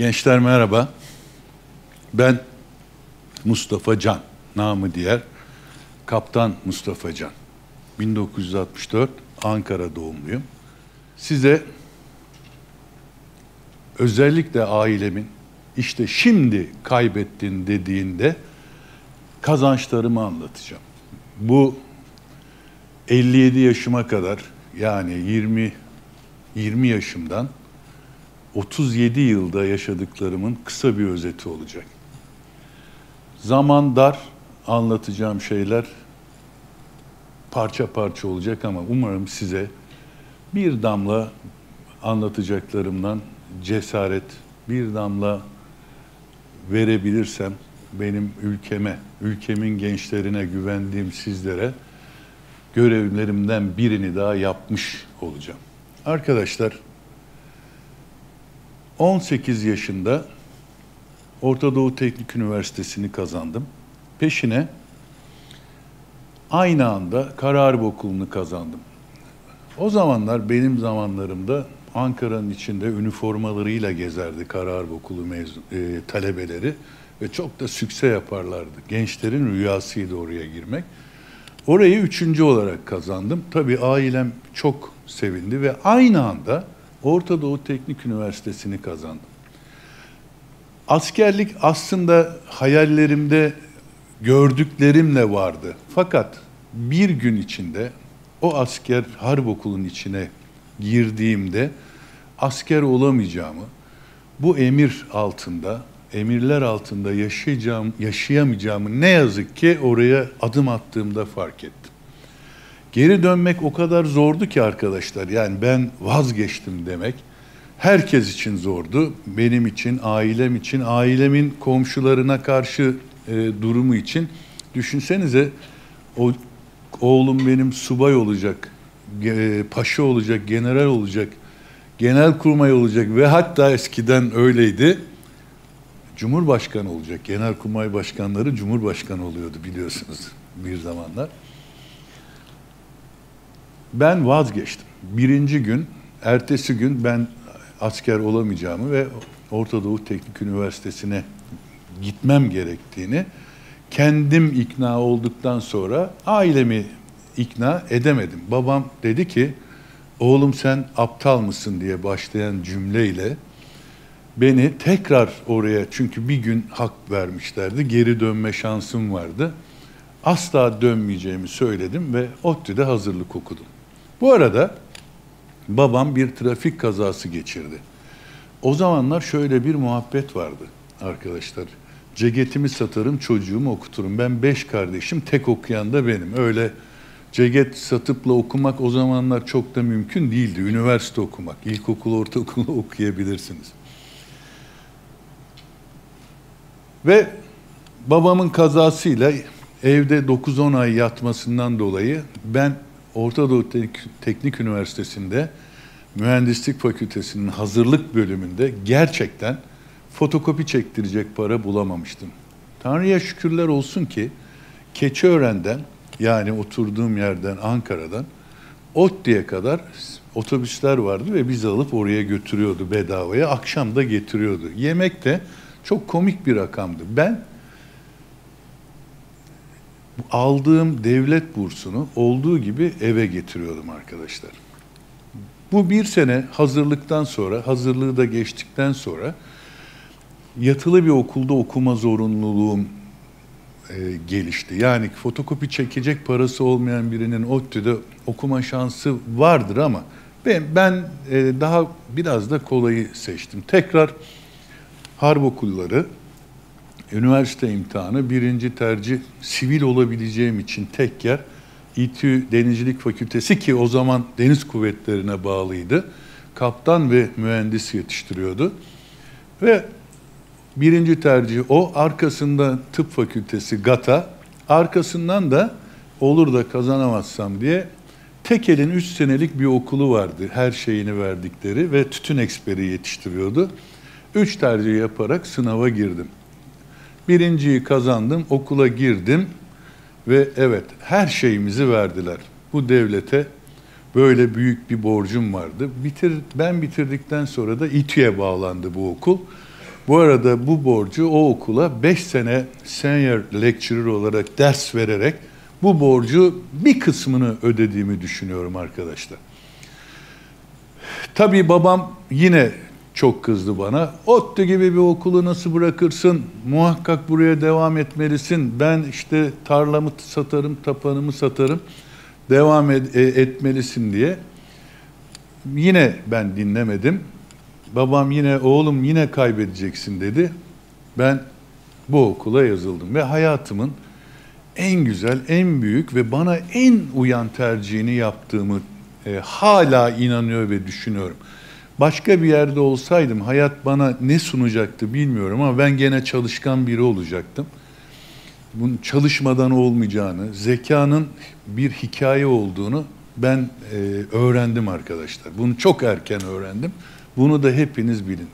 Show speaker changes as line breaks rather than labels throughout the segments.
Gençler merhaba. Ben Mustafa Can, namı diğer Kaptan Mustafa Can. 1964 Ankara doğumluyum. Size özellikle ailemin işte şimdi kaybettin dediğinde kazançlarımı anlatacağım. Bu 57 yaşıma kadar yani 20 20 yaşımdan 37 yılda yaşadıklarımın kısa bir özeti olacak. Zaman dar, anlatacağım şeyler parça parça olacak ama umarım size bir damla anlatacaklarımdan cesaret, bir damla verebilirsem benim ülkeme, ülkemin gençlerine güvendiğim sizlere görevlerimden birini daha yapmış olacağım. Arkadaşlar 18 yaşında Orta Doğu Teknik Üniversitesi'ni kazandım. Peşine aynı anda Kararip Okulu'nu kazandım. O zamanlar benim zamanlarımda Ankara'nın içinde üniformalarıyla gezerdi Kararip Okulu mezun, e, talebeleri ve çok da sükse yaparlardı. Gençlerin rüyasıydı oraya girmek. Orayı üçüncü olarak kazandım. Tabii ailem çok sevindi ve aynı anda Orta Doğu Teknik Üniversitesi'ni kazandım. Askerlik aslında hayallerimde gördüklerimle vardı. Fakat bir gün içinde o asker harp okulunun içine girdiğimde asker olamayacağımı, bu emir altında, emirler altında yaşayacağım, yaşayamayacağımı ne yazık ki oraya adım attığımda fark ettim. Geri dönmek o kadar zordu ki arkadaşlar. Yani ben vazgeçtim demek. Herkes için zordu. Benim için, ailem için, ailemin komşularına karşı e, durumu için. Düşünsenize o oğlum benim subay olacak, e, paşa olacak, general olacak, genel kurmay olacak ve hatta eskiden öyleydi. Cumhurbaşkanı olacak. Genel kurmay başkanları cumhurbaşkanı oluyordu biliyorsunuz bir zamanlar. Ben vazgeçtim. Birinci gün, ertesi gün ben asker olamayacağımı ve Orta Doğu Teknik Üniversitesi'ne gitmem gerektiğini kendim ikna olduktan sonra ailemi ikna edemedim. Babam dedi ki, oğlum sen aptal mısın diye başlayan cümleyle beni tekrar oraya çünkü bir gün hak vermişlerdi, geri dönme şansım vardı. Asla dönmeyeceğimi söyledim ve ODTÜ'de hazırlık okudum. Bu arada babam bir trafik kazası geçirdi. O zamanlar şöyle bir muhabbet vardı arkadaşlar. Ceketimi satarım, çocuğumu okuturum. Ben beş kardeşim, tek okuyan da benim. Öyle ceket satıpla okumak o zamanlar çok da mümkün değildi. Üniversite okumak, ilkokul, ortaokulu okuyabilirsiniz. Ve babamın kazasıyla evde 9-10 ay yatmasından dolayı ben Orta Doğu Teknik Üniversitesi'nde Mühendislik Fakültesi'nin hazırlık bölümünde gerçekten fotokopi çektirecek para bulamamıştım. Tanrı'ya şükürler olsun ki Keçiören'den yani oturduğum yerden Ankara'dan ODTÜ'ye kadar otobüsler vardı ve bizi alıp oraya götürüyordu bedavaya. Akşam da getiriyordu. Yemek de çok komik bir rakamdı. Ben aldığım devlet bursunu olduğu gibi eve getiriyordum arkadaşlar. Bu bir sene hazırlıktan sonra, hazırlığı da geçtikten sonra yatılı bir okulda okuma zorunluluğum e, gelişti. Yani fotokopi çekecek parası olmayan birinin ODTÜ'de okuma şansı vardır ama ben, ben e, daha biraz da kolayı seçtim. Tekrar harp okulları, üniversite imtihanı birinci tercih sivil olabileceğim için tek yer İTÜ Denizcilik Fakültesi ki o zaman deniz kuvvetlerine bağlıydı. Kaptan ve mühendis yetiştiriyordu. Ve birinci tercih o. Arkasında tıp fakültesi GATA. Arkasından da olur da kazanamazsam diye Tekel'in üç senelik bir okulu vardı. Her şeyini verdikleri ve tütün eksperi yetiştiriyordu. Üç tercih yaparak sınava girdim. Birinciyi kazandım, okula girdim ve evet her şeyimizi verdiler. Bu devlete böyle büyük bir borcum vardı. Bitir, ben bitirdikten sonra da İTÜ'ye bağlandı bu okul. Bu arada bu borcu o okula 5 sene senior lecturer olarak ders vererek bu borcu bir kısmını ödediğimi düşünüyorum arkadaşlar. Tabii babam yine çok kızdı bana. ODTÜ gibi bir okulu nasıl bırakırsın? Muhakkak buraya devam etmelisin. Ben işte tarlamı satarım, tapanımı satarım. Devam et, e, etmelisin diye. Yine ben dinlemedim. Babam yine oğlum yine kaybedeceksin dedi. Ben bu okula yazıldım ve hayatımın en güzel, en büyük ve bana en uyan tercihini yaptığımı e, hala inanıyor ve düşünüyorum. Başka bir yerde olsaydım hayat bana ne sunacaktı bilmiyorum ama ben gene çalışkan biri olacaktım. Bunun çalışmadan olmayacağını, zekanın bir hikaye olduğunu ben e, öğrendim arkadaşlar. Bunu çok erken öğrendim. Bunu da hepiniz bilin.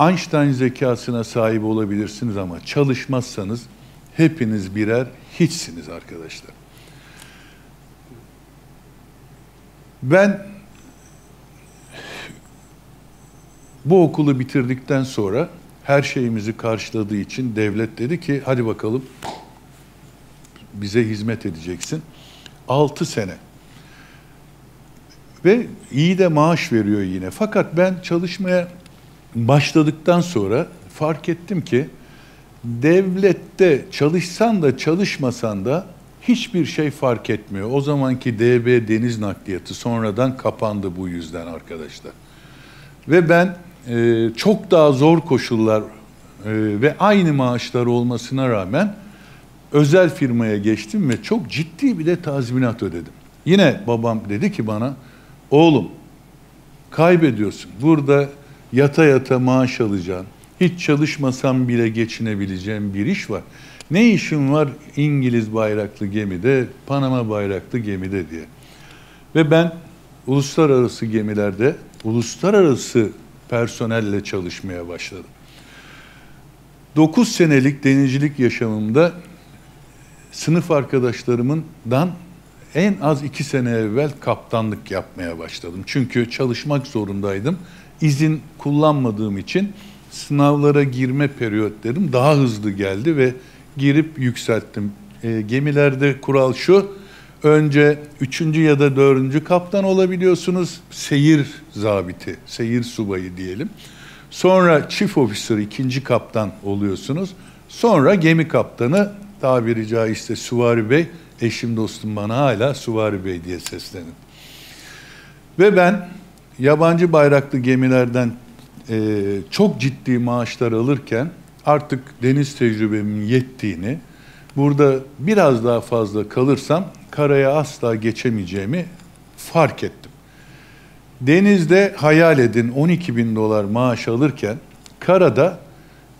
Einstein zekasına sahip olabilirsiniz ama çalışmazsanız hepiniz birer hiçsiniz arkadaşlar. Ben bu okulu bitirdikten sonra her şeyimizi karşıladığı için devlet dedi ki hadi bakalım bize hizmet edeceksin. 6 sene. Ve iyi de maaş veriyor yine. Fakat ben çalışmaya başladıktan sonra fark ettim ki devlette çalışsan da çalışmasan da hiçbir şey fark etmiyor. O zamanki DB deniz nakliyatı sonradan kapandı bu yüzden arkadaşlar. Ve ben e, çok daha zor koşullar e, ve aynı maaşlar olmasına rağmen özel firmaya geçtim ve çok ciddi bir de tazminat ödedim. Yine babam dedi ki bana, oğlum kaybediyorsun. Burada yata yata maaş alacaksın. Hiç çalışmasam bile geçinebileceğim bir iş var. Ne işin var İngiliz bayraklı gemide, Panama bayraklı gemide diye. Ve ben uluslararası gemilerde uluslararası personelle çalışmaya başladım. 9 senelik denizcilik yaşamımda sınıf arkadaşlarımdan en az iki sene evvel kaptanlık yapmaya başladım. Çünkü çalışmak zorundaydım. İzin kullanmadığım için sınavlara girme periyotlarım daha hızlı geldi ve girip yükselttim. E, gemilerde kural şu, önce üçüncü ya da dördüncü kaptan olabiliyorsunuz, seyir zabiti, seyir subayı diyelim. Sonra chief officer, ikinci kaptan oluyorsunuz. Sonra gemi kaptanı, tabiri caizse Suvari Bey, eşim dostum bana hala Suvari Bey diye seslenin. Ve ben yabancı bayraklı gemilerden e, çok ciddi maaşlar alırken artık deniz tecrübemin yettiğini, burada biraz daha fazla kalırsam karaya asla geçemeyeceğimi fark ettim. Denizde hayal edin 12 bin dolar maaş alırken karada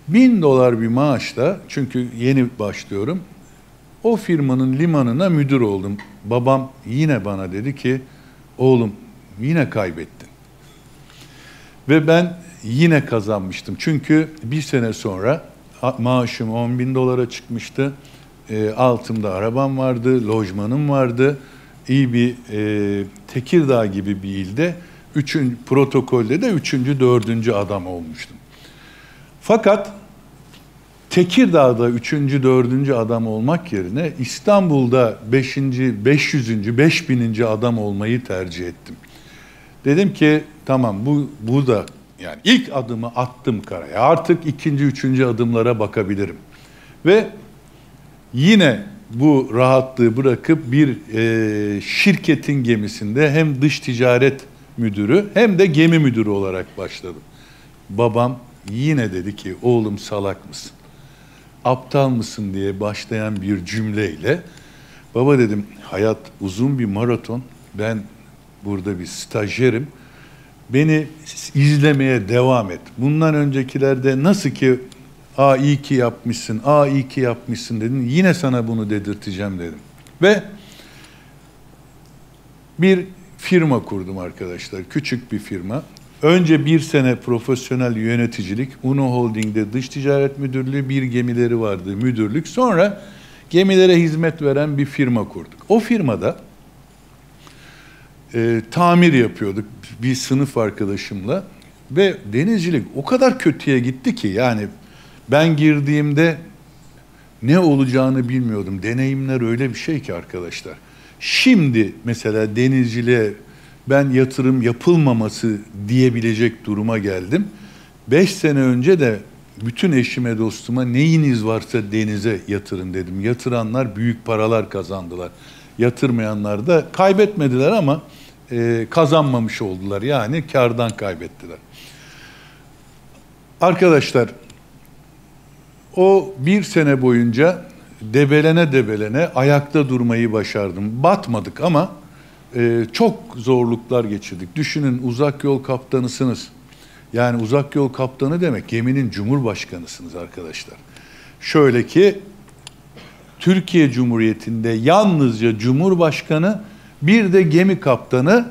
bin dolar bir maaşla çünkü yeni başlıyorum o firmanın limanına müdür oldum. Babam yine bana dedi ki oğlum yine kaybettin. Ve ben yine kazanmıştım. Çünkü bir sene sonra maaşım 10 bin dolara çıkmıştı. E, altımda arabam vardı, lojmanım vardı. İyi bir e, Tekirdağ gibi bir ilde üçün, protokolde de üçüncü, dördüncü adam olmuştum. Fakat Tekirdağ'da üçüncü, dördüncü adam olmak yerine İstanbul'da beşinci, beş yüzüncü, beş bininci adam olmayı tercih ettim. Dedim ki tamam bu, bu da yani ilk adımı attım karaya. Artık ikinci, üçüncü adımlara bakabilirim. Ve yine bu rahatlığı bırakıp bir e, şirketin gemisinde hem dış ticaret müdürü hem de gemi müdürü olarak başladım. Babam yine dedi ki oğlum salak mısın? Aptal mısın diye başlayan bir cümleyle baba dedim hayat uzun bir maraton. Ben burada bir stajyerim Beni izlemeye devam et. Bundan öncekilerde nasıl ki a iyi ki yapmışsın, a iyi ki yapmışsın dedin. Yine sana bunu dedirteceğim dedim. Ve bir firma kurdum arkadaşlar. Küçük bir firma. Önce bir sene profesyonel yöneticilik, Uno Holding'de dış ticaret müdürlüğü, bir gemileri vardı müdürlük. Sonra gemilere hizmet veren bir firma kurduk. O firmada e, tamir yapıyorduk bir sınıf arkadaşımla. Ve denizcilik o kadar kötüye gitti ki yani ben girdiğimde ne olacağını bilmiyordum. Deneyimler öyle bir şey ki arkadaşlar. Şimdi mesela denizciliğe ben yatırım yapılmaması diyebilecek duruma geldim. Beş sene önce de bütün eşime dostuma neyiniz varsa denize yatırın dedim. Yatıranlar büyük paralar kazandılar. Yatırmayanlar da kaybetmediler ama e, kazanmamış oldular. Yani kardan kaybettiler. Arkadaşlar o bir sene boyunca debelene debelene ayakta durmayı başardım. Batmadık ama e, çok zorluklar geçirdik. Düşünün uzak yol kaptanısınız. Yani uzak yol kaptanı demek geminin cumhurbaşkanısınız arkadaşlar. Şöyle ki Türkiye Cumhuriyeti'nde yalnızca cumhurbaşkanı bir de gemi kaptanı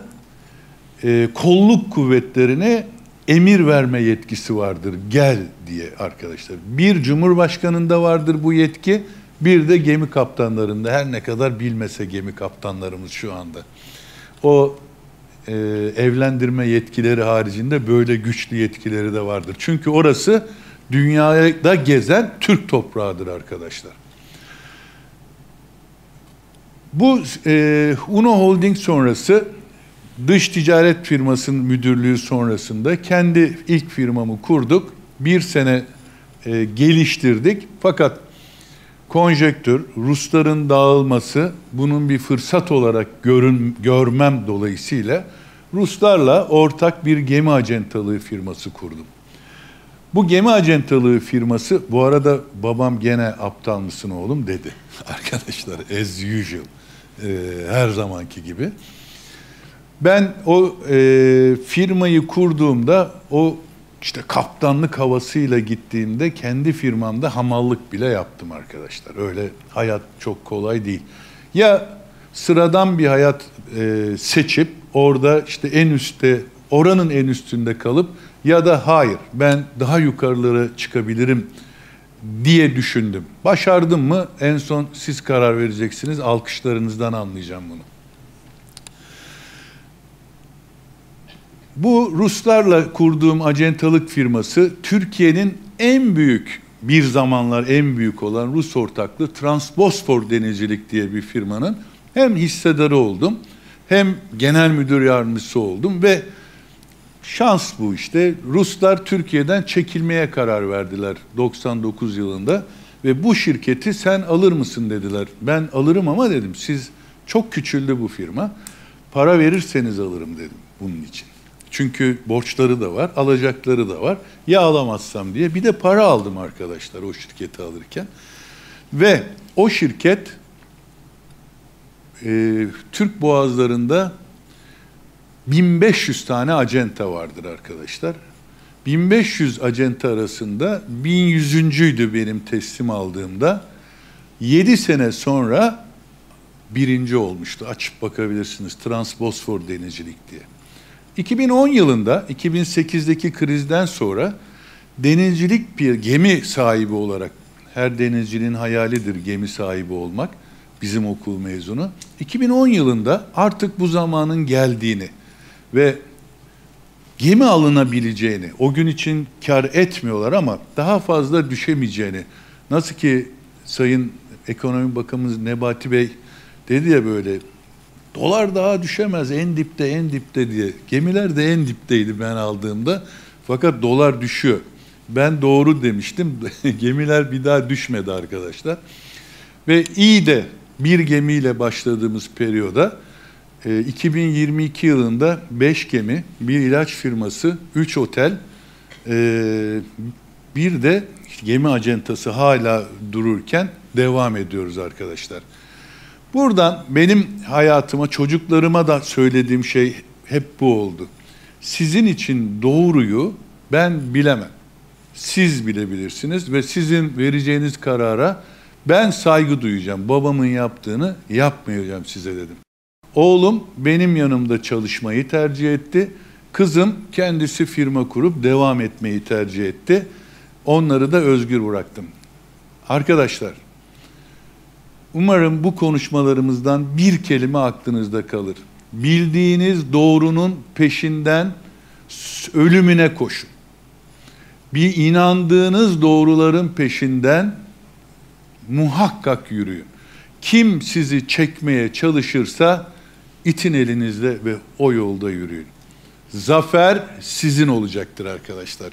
e, kolluk kuvvetlerine emir verme yetkisi vardır. Gel diye arkadaşlar. Bir cumhurbaşkanında vardır bu yetki, bir de gemi kaptanlarında her ne kadar bilmese gemi kaptanlarımız şu anda. O e, evlendirme yetkileri haricinde böyle güçlü yetkileri de vardır. Çünkü orası dünyada gezen Türk toprağıdır arkadaşlar. Bu e, Uno Holding sonrası dış ticaret firmasının müdürlüğü sonrasında kendi ilk firmamı kurduk. Bir sene e, geliştirdik. Fakat konjektür, Rusların dağılması, bunun bir fırsat olarak görün, görmem dolayısıyla Ruslarla ortak bir gemi acentalığı firması kurdum. Bu gemi acentalığı firması, bu arada babam gene aptal mısın oğlum dedi. Arkadaşlar as usual, e, her zamanki gibi. Ben o e, firmayı kurduğumda o işte kaptanlık havasıyla gittiğimde kendi firmamda hamallık bile yaptım arkadaşlar. Öyle hayat çok kolay değil. Ya sıradan bir hayat e, seçip orada işte en üstte oranın en üstünde kalıp ya da hayır ben daha yukarılara çıkabilirim diye düşündüm. Başardım mı en son siz karar vereceksiniz. Alkışlarınızdan anlayacağım bunu. Bu Ruslarla kurduğum acentalık firması Türkiye'nin en büyük bir zamanlar en büyük olan Rus ortaklığı Transbosfor Denizcilik diye bir firmanın hem hissedarı oldum hem genel müdür yardımcısı oldum ve şans bu işte. Ruslar Türkiye'den çekilmeye karar verdiler 99 yılında ve bu şirketi sen alır mısın dediler. Ben alırım ama dedim siz çok küçüldü bu firma. Para verirseniz alırım dedim bunun için. Çünkü borçları da var, alacakları da var. Ya alamazsam diye. Bir de para aldım arkadaşlar o şirketi alırken. Ve o şirket e, Türk boğazlarında 1500 tane acenta vardır arkadaşlar. 1500 acenta arasında 1100'üncüydü benim teslim aldığımda. 7 sene sonra birinci olmuştu. Açıp bakabilirsiniz. Transbosfor denizcilik diye. 2010 yılında 2008'deki krizden sonra denizcilik bir gemi sahibi olarak her denizcinin hayalidir gemi sahibi olmak bizim okul mezunu. 2010 yılında artık bu zamanın geldiğini ve gemi alınabileceğini, o gün için kar etmiyorlar ama daha fazla düşemeyeceğini, nasıl ki Sayın Ekonomi Bakanımız Nebati Bey dedi ya böyle Dolar daha düşemez en dipte en dipte diye. Gemiler de en dipteydi ben aldığımda. Fakat dolar düşüyor. Ben doğru demiştim. Gemiler bir daha düşmedi arkadaşlar. Ve iyi de bir gemiyle başladığımız periyoda 2022 e, yılında 5 gemi, bir ilaç firması, 3 otel, e, bir de gemi acentası hala dururken devam ediyoruz arkadaşlar. Buradan benim hayatıma, çocuklarıma da söylediğim şey hep bu oldu. Sizin için doğruyu ben bilemem. Siz bilebilirsiniz ve sizin vereceğiniz karara ben saygı duyacağım. Babamın yaptığını yapmayacağım size dedim. Oğlum benim yanımda çalışmayı tercih etti. Kızım kendisi firma kurup devam etmeyi tercih etti. Onları da özgür bıraktım. Arkadaşlar Umarım bu konuşmalarımızdan bir kelime aklınızda kalır. Bildiğiniz doğrunun peşinden ölümüne koşun. Bir inandığınız doğruların peşinden muhakkak yürüyün. Kim sizi çekmeye çalışırsa itin elinizde ve o yolda yürüyün. Zafer sizin olacaktır arkadaşlar.